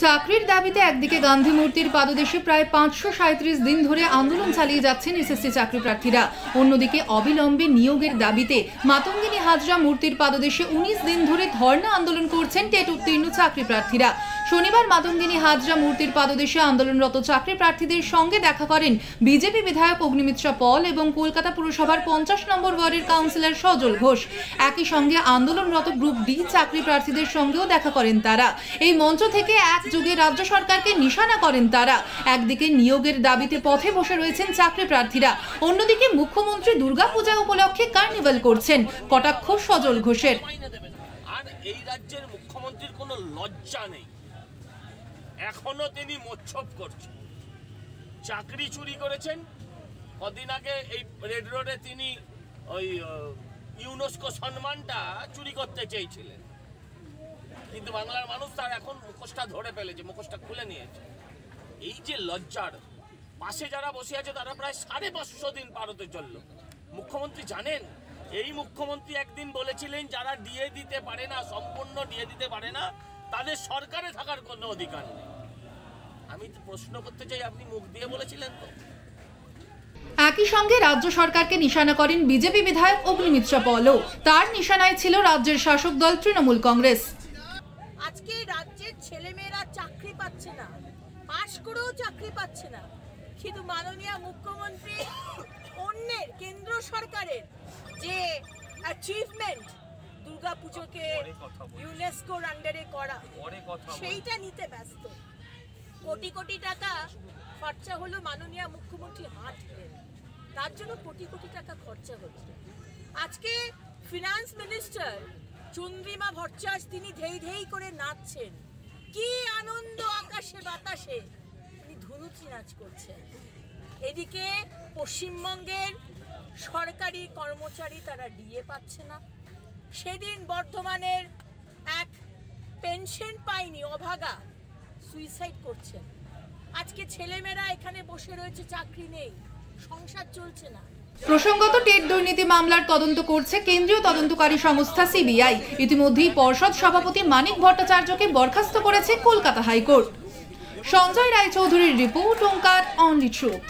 চাকরির দাবিতে একদিকে গান্ধী মূর্তির পাদদেশে প্রায় পাঁচশো সাঁত্রিশ দিন ধরে আন্দোলন চালিয়ে যাচ্ছেন এসএসসি চাকরি প্রার্থীরা অন্যদিকে অবিলম্বে নিয়োগের দাবিতে মাতঙ্গিনী হাজরা মূর্তির পাদদেশে উনিশ দিন ধরে ধর্ণা আন্দোলন করছেন টেট উত্তীর্ণ চাকরি প্রার্থীরা শনিবার মাতঙ্গিনী হাজরা মূর্তির পাদদেশে আন্দোলনরত চাকরি প্রার্থীদের সঙ্গে দেখা করেন বিজেপি বিধায়ক অগ্নিমিত্রা পল এবং কলকাতা পুরসভার পঞ্চাশ নম্বর ওয়ার্ডের কাউন্সিলর সজল ঘোষ। একই সঙ্গে আন্দোলনরত গ্রুপ ডি চাকরি প্রার্থীদের সঙ্গেও দেখা করেন তারা। এই মঞ্চ থেকে এক যুগে রাজ্য সরকারকে নিশানা করেন তারা। একদিকে নিয়োগের দাবিতে পথে বসে রয়েছেন চাকরি প্রার্থীরা। অন্যদিকে মুখ্যমন্ত্রী দুর্গাপূজা উপলক্ষে কার্নিভাল করছেন কটাক্ষ সজল ঘোষের। আর এই রাজ্যের মুখ্যমন্ত্রীর কোনো লজ্জা নেই। এখনও তিনি মোচ্ছব করছেন। চাকরি চুরি করেছেন। কদিন আগে এই রেড রোডে তিনি ওই ইউনেস্কো সম্মানটা চুরি করতে চেয়েছিলেন। কিন্তু বাংলার মানুষ তার এখন মুখোশটা ধরে ফেলেছে, মুখোশটা খুলে নিয়েছে। এই যে লজ্জার, পাশে যারা বসে আছে তারা প্রায় সাড়ে পাঁচশো দিন পার হতে চলল। মুখ্যমন্ত্রী জানেন, এই মুখ্যমন্ত্রী একদিন বলেছিলেন, যারা দিয়ে দিতে পারে না, সম্পূর্ণ দিয়ে দিতে পারে না, তাদের সরকারে থাকার কোনো অধিকার নেই। আমি প্রশ্ন করতে চাই আপনি মুখ দিয়ে বলেছিলেন তো। একই সঙ্গে রাজ্য সরকারকে নিশানা করেন বিজেপি বিধায়ক অগ্নিমিত্রা পলও। তার নিশানায় ছিল রাজ্যের শাসক দল তৃণমূল কংগ্রেস। আজকে রাজ্যের ছেলেমেয়েরা চাকরি পাচ্ছে না। পাশ করেও চাকরি পাচ্ছে না। কিন্তু মাননীয় মুখ্যমন্ত্রী অন্যের কেন্দ্র সরকারের যে অ্যাচিভমেন্ট দুর্গাপুজোকে ইউনেস্কোর আন্ডারে করা সেইটা নিতে ব্যস্ত। কোটি কোটি টাকা খরচা হলো মাননীয় মুখ্যমন্ত্রী ধরেন তার জন্য কোটি কোটি টাকা খরচা হচ্ছে। আজকে ফিনান্স মিনিস্টার চন্দ্রিমা ভট্টাচার্য তিনি ধেই ধেই করে নাচছেন। কি আনন্দ আকাশে, বাতাসে। তিনি ধুনুচি নাচ করছেন। এদিকে পশ্চিমবঙ্গের সরকারি কর্মচারী তারা ডিএ পাচ্ছে না। সেদিন বর্ধমানের এক পেনশন পায়নি, অভাগা। সুইসাইড করছেন আজকে ছেলেমেয়েরা এখানে বসে রয়েছে, চাকরি নেই, সংসার চলছে না। প্রসঙ্গত টেট দুর্নীতি মামলার তদন্ত করছে কেন্দ্রীয় তদন্তকারী সংস্থা সিবিআই। ইতিমধ্যেই পর্ষদ সভাপতি মানিক ভট্টাচার্যকে বরখাস্ত করেছে কলকাতা হাইকোর্ট। সঞ্জয় রায়চৌধুরীর রিপোর্ট ওঙ্কার, অনলি ট্রুথ।